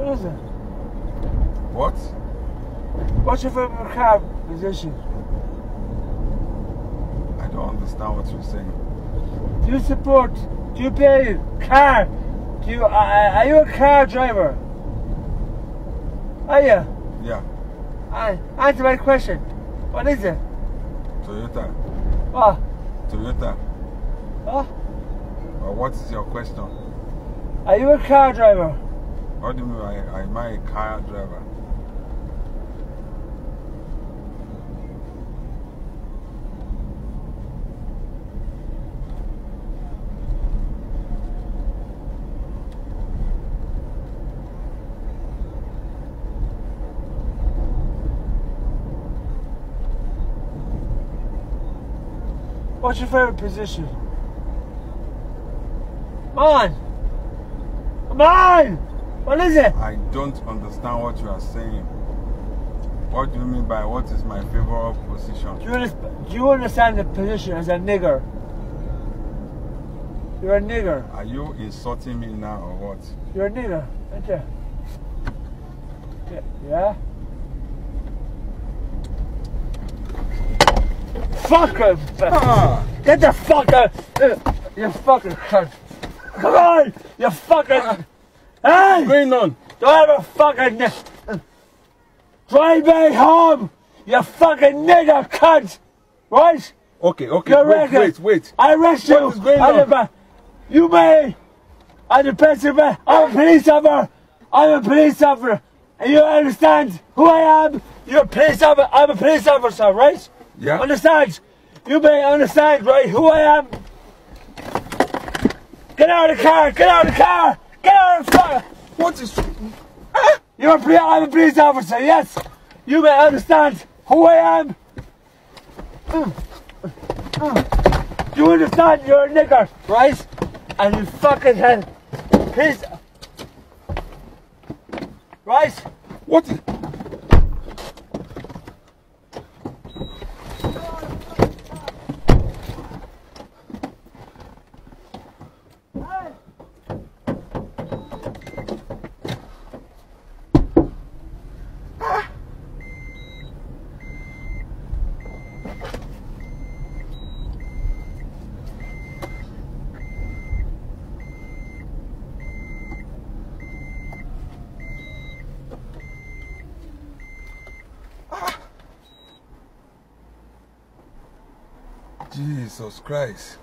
What is it? What? What's your favorite car position? I don't understand what you're saying. Do you support? Do you pay car? Do you? Uh, are you a car driver? Are you? Yeah, I answer my question. What is it? Toyota. What? Toyota. What? Or what is your question? Are you a car driver? Mean? I, I a car driver? What's your favorite position? Come on, come on! What is it? I don't understand what you are saying. What do you mean by what is my favorite position? Do you, understand, do you understand the position as a nigger? You're a nigger. Are you insulting me now or what? You're a nigger, right there. Yeah? Fucker! Ah, Get the fuck out! Uh, You fucking cunt! Come on! You fucking. Hey! going on? Do I have a fucking. Drive me home! You fucking nigger cunt! Right? Okay, okay, You're wait, wait, wait. I arrest you! What is going on? a you may! I'm the person, man. I'm a police officer! I'm a police officer! And you understand who I am? You're a police officer. I'm a police officer, right? Yeah? Understand? You may understand, right, who I am? Get out of the car! Get out of the car! Get out of the car! What is. You're a I'm a police officer, yes! You may understand who I am! You understand you're a nigger, right? And you fucking hell. Please. Right? What Jesus Christ.